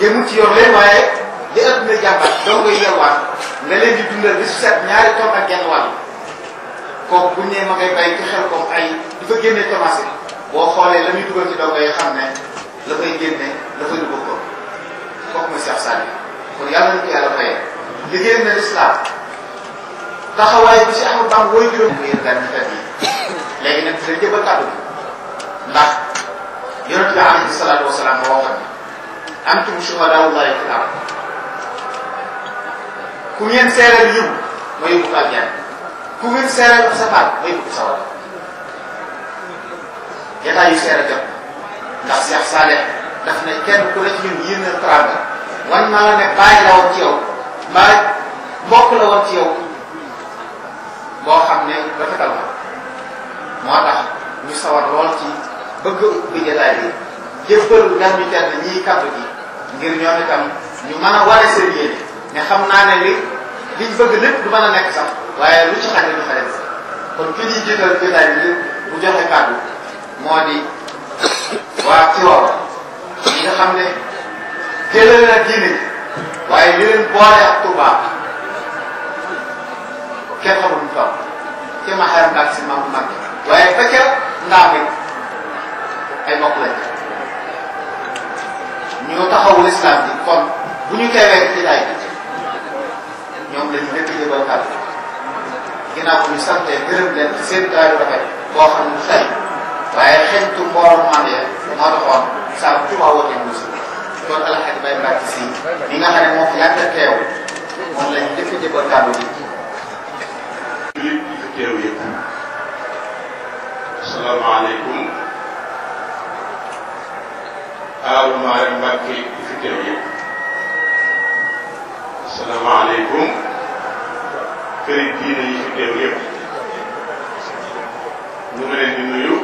yéen ci yor leen waaye li adduna jàmbat doo ngay yelwaan nga leen di dundal bi su set ñaari tonn ak genn wàll kooku bu ñëwee ma ngay bay ci xel comme ay di fa génnee tomasi boo xoolee la muy dugal ci dongo yi xam ne la koy génne la koy dugal ko kooku mooy Cheikh Saliou kon yàlla na ko yàlla fayee liggéey na lislaam taxawaay bi si amul bam mooy juróom ngir gan fet yi léegi nag dina jëbal kàddu bi ndax yonent bi alayhi salaatu wasalaam moo waxoon ne antum shuhadaa'ullaahi fil ard ku ngeen seeral yiw ma yóbbu ko aljanna ku ngeen seeral ab safaan ma yóbbu ko sawara jataay yu seer a jot ndax Cheikh Saleh daf ne kenn ku ne ci ñun yéen na teraanga wan maa la ne bàyyi la woon ci yow mbaa mbokk la woon ci yow boo xam ne rafetal la moo tax ñu sawar lool ci bëgg a ubbi jataay bi jébbal gan ñu tedd ñii kàddu gi ngir ñoom itam ñu mën a wane seen yéene ne xam naa ne li liñ bëgg lépp du mën a nekk sax waaye lu ci xarit du xarit kon ki ñuy jiital jotaay bi bu joxe kàddu moo di waa Tiwaawan ñi nga xam ne jëlee na diine ji waaye li leen boole ak Touba kenn xamul mu toll ci maxaram daal si maamu mag waaye fekkee ndaam it ay mbokk lañ ñoo taxawu lislaam bi kon bu ñu teewee ci daay bi ñoom la ñu dëkk jëbal kàll ginnaaw bu ñu sante gërëm leen ci seen taay rafet boo xam ne tey waaye xeñtu mbooloo mu ànd ya moo taxoon saa bu tubaab woote ñu si kon alxaji bay mbàcc si mi nga xam ne moo fi yàgg a teew moom la ñu dëkk jëbal kàddu bi li fi teew yëpp asalaamaaleykum aalu maay mbàkke yi fi teew yëpp asalaamaaleykum këri diine yi fi teew yëpp ñu ngi leen di nuyu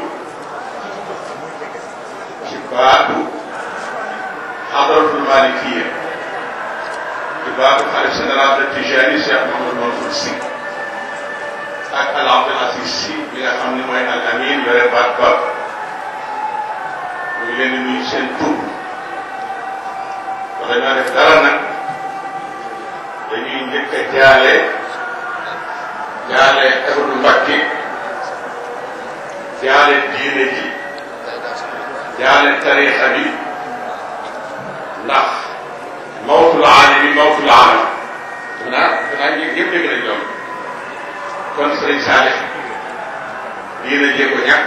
ci baatu xadaratul malikiya ci baatu xalif général de Tijani Cheikh Mamadou Mansour Sy ak al Abdul Aziz Sy bi nga xam ne mooy al amin yore baat ba ñu ngi leen di nuyu seen tur wala ñoo def dara nag dañuy njëkk a jaale jaale Abdou Mbacké jaale diine ji jaale tariixa bi ndax mawtul aali bi mawtul aali danaa danaa ñëpp ñëpp dégg nañ ñoom kon sëriñ Saalix diine jee ko ñàkk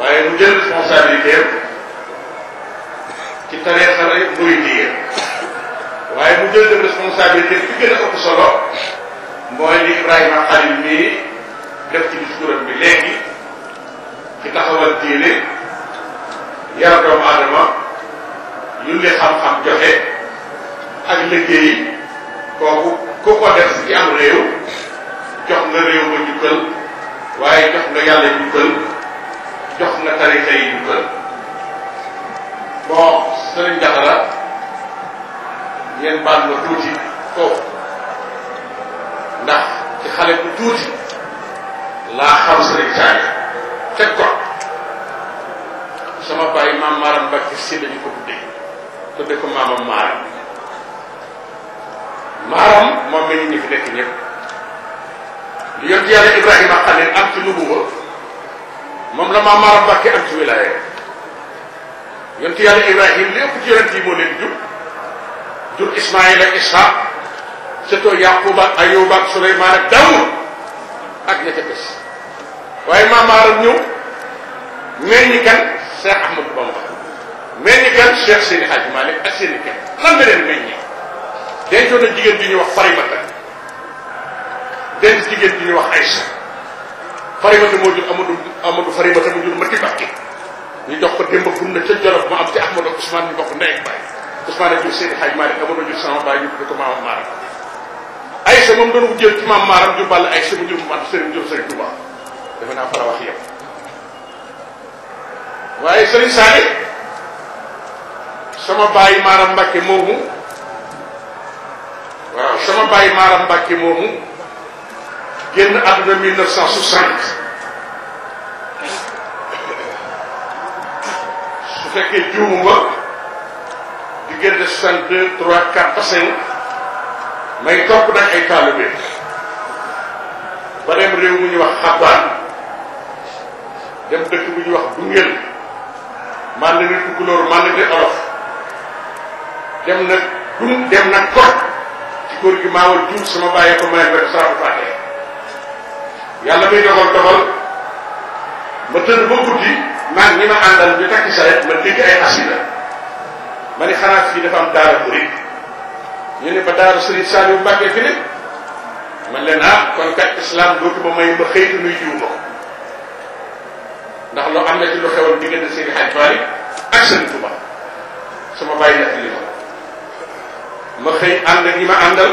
waaye mu jël responsabilité am ci tariixa muridiyya waaye mu jël dem responsabilité bi gën a ëpp solo mooy li Ibrahima Xalil mii def ci discours bi léegi ci taxawal diine yar doomu aadama yu li xam-xam joxe ak liggéey kooku ku ko def ci am réew jox nga réew ma jukkal waaye jox nga yàlla jukkal jox nga tarixa yi jukkal bon sëriñ Jaxara ngeen baal ma tuuti foofu ndax ci xale bu tuuti laa xam sëriñ Saay teg ko sama bàyyi maam Maram Mbacke si lañu ko tuddee tudde ko maamam maaram maaram moom la ñu ñi fi nekk ñëpp li yonent yàlla Ibrahima Xalil am ci nubuwa moom la maam maaram Mbàkke am ci wilaaya yonent yàlla Ibrahima li ëpp ci yonent yi moo leen jur jur Ismaayil ak Isxaaq surtout Yaquba ak Ayuba ak Suleymaan ak Daawud ak ña ca des waaye maamaaram ñëw meññ kan Cheikh Ahmadou Bamba meññ kan Cheikh Seydi Hadji Malick ak seen i kenn lan nga leen meññee dencoon na jigéen bi ñuy wax Farimata denc jigéen bi ñuy wax Aïcha Farimata moo jur Amadou Amadou Farimata mu jur Mati Bakki ñu jox ko démb bun na ca Jolof mu am ci Ahmadou Ousmane ñu bokk ndey ak baay Ousmane a jur Seydi Hadji Malick Amadou jur sama baay ñu ko maamam Maara Aysa moom doon jël ci maam maaram jur bàll Aysa mu jur maam Serigne jur Serigne Touba defe naa fara wax yëpp waaye Serigne Saliou sama bàyyi maaram Mbàkke moomu waaw sama bàyyi maaram Mbàkke moomu génn àdduna 1960 su fekkee juumuma diggante 62 3 4 ba 5 may topp nag ay taalibe ba dem réew mu ñuy wax xabaan dem dëkk bu ñuy wax Dungel man la nit tukulóor man la nit olof dem nag dun dem nag kot ci góor gi maawal jur sama bàyyee ko may ba saabu fàtte yàlla muy dogal dogal ma tëdd ba guddi maa ngi ñi ma àndal ñu takki saret ma dégg ay asida ma ni xanaa fii dafa am daara bu rëy ñu ne ba daara Serigne Saliou Mbacke fi ne man leen ah kon kat islam dootuma may ma xëy te nuy jiw ma ko ndax loo am na ci lu xewoon diggante Seydi Hadj Malick ak Serigne Touba sama bàyyi nekk li ma ma xëy ànd ak ñi ma àndal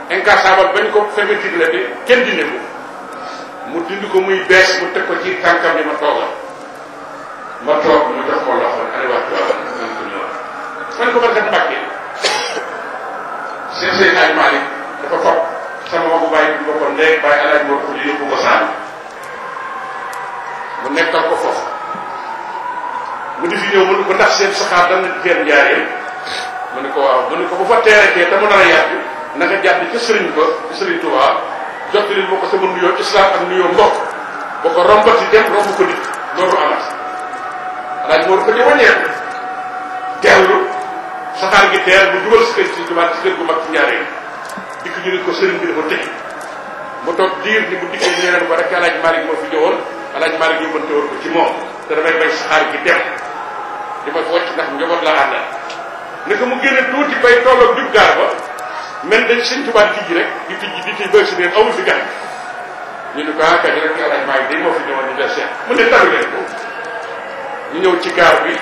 incassable bañ ko fermeture la bi kenn dindi ko mu dindi ko muy bees mu teg ko ci tànkam yi ma toogal ma toog mu jox ko loxo ne waa Tuubaa man ko ñëw man ko man kat Mbàkke seen seen Aliou Malick dafa foog sama waxu bàyyi bi boppam léegi bàyyi alaaj moo ko di yóbbu ko saan mu nekkal ko foofu mu di fi ñëw mu ne ko ndax seen saxaar dam na teer njaaree mu ne ko waaw mu ne ko bu fa teeretee te mu nar a yàgg na nga jàpp ca sëriñ ba ci sëriñ Tuubaa jottali ma ko sama nuyoo islam ak nuyoo mbokk ba ko rombati dem romb ko nit loolu amat alaaj moo ko di wàññeeku dellu saxaar gi teer bu dugal si kër si jumaat si kër gu mag ci njaaree dikk ñu ne ko sëriñ bi dafa tëj mu toog diir ni bu dikkee ñu leen ko rek alaaj Malick moo fi ñëwoon alaaj Malick ñu mënte woon ko ci moom te damay bay saxaar gi dem di ma wàcc ndax njaboot laa àndal ni ko mu génne tuuti bay tolloog jub gaar ba mel dañ sëñ Tuubaa tijji rek di tijji di tijji bay si neen awul si gan ñu ne ko ah kañ rek alaaj Malick day moo fi ñëwoon di des mu ne taru leen ko ñu ñëw ci gaar bi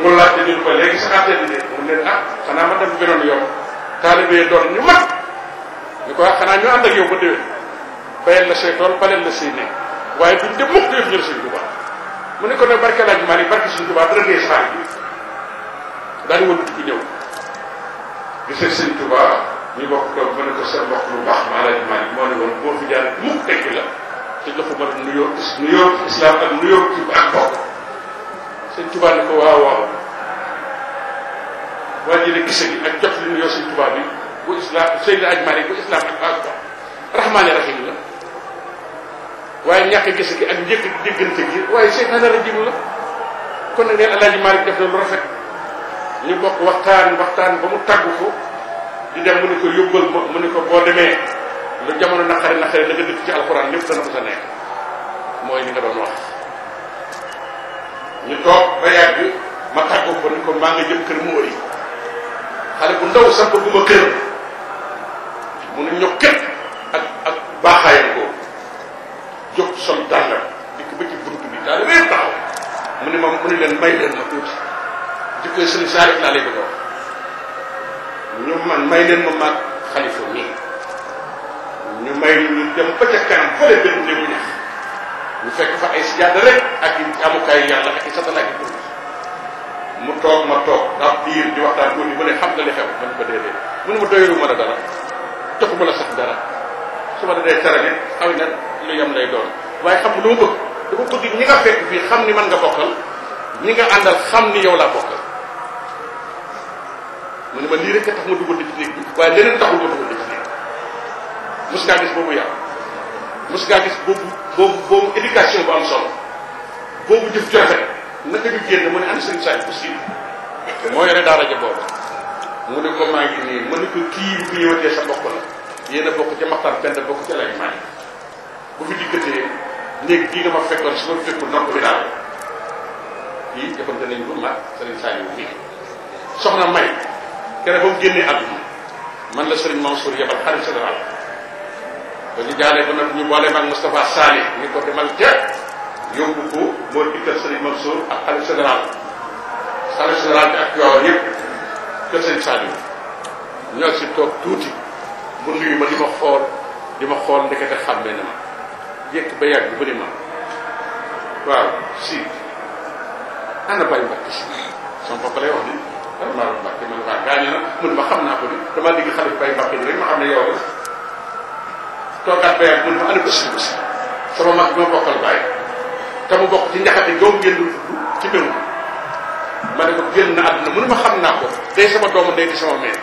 mu laajte ñu ko léegi saxaar teel de mu ne ah xanaa ma dem beneen yoon taalibe doon ñu mag ñu ko wax xanaa ñu ànd ak yow ba déwén bayal la say tool baleel la say néeg waaye duñ dem mukk def ñël suñ Tuubaa mu ne ko ne barke laaj maa ni barke suñ Tuubaa dara dee saal bi daal di wëlbati ku ñëw di seet sëñ Tuubaa ñu bokk toog mu ne ko sa mbokk lu baax maa laaj maa ni moo ne woon boo fi jaar mukk tekki la te joxu ma nuyoo nuyoo islam ak nuyoo ci ak bokk sëñ Tuubaa ne ko waaw waaw waa ji ne gise gi ak jot li nuyoo sëñ Tuubaa bi bu islam Seydi Aj Malik bu islam ak asba rahmaani rahim la waaye ñàkk gis gi ak njëkk diggante gi waaye seytaane rajim la kon nag neen Alaaji Malik def na lu rafet ñu bokk waxtaan waxtaan ba mu tàggu ko di dem mu ni ko yóbbal ma mu ni ko boo demee lu jamono naqari naqari na nga dëkk ci alxuraan lépp dana ko sa nekk mooy li nga doon wax ñu toog ba yàgg ma tàggoo ko ni ko maa nga jëm kër mu wëri xale bu ndaw sax bëgguma kër mu ne ño képp ak ak baaxaayam ko jóg sol dàllam dikk ba ci bunt bi daal wépp taxaw mu ne ma mu ne leen may leen ma tuuti jikkoy sëñ Saalif laa lay bëgg a wax ñu man may leen ma maag xalifa nii ñu may ñu dem ba ca kanam fële dem ne mu ñax ñu fekk fa ay sijaada rek ak i amukaay yàlla ak i satala ak i kurus mu toog ma toog ndax biir di waxtaan góor ñi mu ne xam nga li xew man ko déedéet mu ne ma doyalu ma la dara joxuma la sax dara su ma la dee tere nit xaw na lu yem lay doon waaye xam nga lu ma bëgg dama bëgg ñi nga fekk fii xam ni man nga bokkal ñi nga àndal xam ni yow laa bokkal mu ne ma lii rek a tax ma dugal la ci néeg bi waaye leneen taxul ma dugal la ci néeg bi mos ngaa gis boobu yar mos ngaa gis boobu boobu boobu éducation bu am solo boobu jëf ju rafet naka ñu génn mu ne am seen saaj possible moo yore daara ja boobu mu ne ko maa ngi nii mu ne ko kii bu ñëwatee sa bokk la yéen a bokk ca maxtaan benn bokk ca lay maay bu fi dikkatee néeg bii nga ma fekkoon su ma fekkul nopp bi daal lii defante nañ ko mag sëriñ Saliou fii soxna May kere ba mu génnee àdduna man la sëriñ Mansour yebal xarit général ba ñu jaalee ba nag ñu boole mag Moustapha Sali ñu ko demal ca yóbbu ko moo dikkal sëriñ Mansour ak xarit général xarit général bi ak yoor yëpp kër sëriñ Saliou ñoo si toog tuuti mu nuyu ma di ma xool di ma xool ndekete xàmme na ma yëkk ba yàgg bu ni ma waaw si ana bàyyi mbàkk si sama papa lay wax ni ana maa doon mbàkk man waa gaañu na mu ne ma xam naa ko ni damaa dégg xale bi bàyyi mbàkk bi rek ma xam ne yow la toogaat ba yàgg mu ne ma ana ko si si sama mag bi ma bokkal bàyyi te mu bokk ci njaxate googu ngeen dul tudd ci mbirum ma ne ko génn na àdduna mu ne ma xam naa ko day sama doomu day di sama meen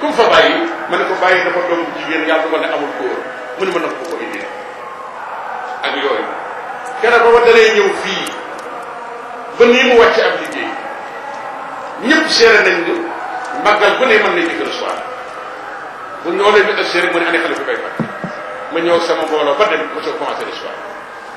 ku mu fa bàyyi ma ne ko bàyyi dafa doom bu jigéen yàlla dogal ne amul góor mu ne ma nag ko ko indee ak yooyu keroog ba ma dalee ñëw fii ba nii mu wàcc ab liggéey ñëpp seere nañ ni màggal bu ne mën nañ jëkkër soir bu ñoo leen di ëpp seere mu ne année xale bi bay fàtte ma ñëw sama mbooloo ba dem ma soo commencé le soir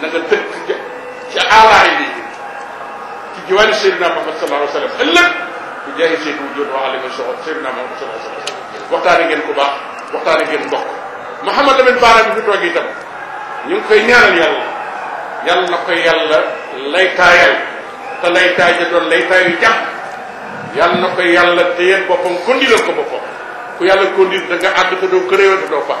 na nga tëkk ca ca aalaay bi ci jiwaani Seydina Muhammad sallallahu alayhi wa sallam ëllëg bu jaay seen wujjoon wa alima soxot Seydina Muhammad sallallahu alayhi wa sallam waxtaane ngeen ku baax waxtaane ngeen mbokk Mouhamad Lamine Bara bi fi toog itam ñu ngi koy ñaanal yàlla yàlla na koy yàlla lay taayal te lay taay ja doon lay taayu jàmm yàlla na koy yàlla téyeen boppam kondiral ko boppam ku yàlla kondir da nga àgg te doo këréewa te doo faa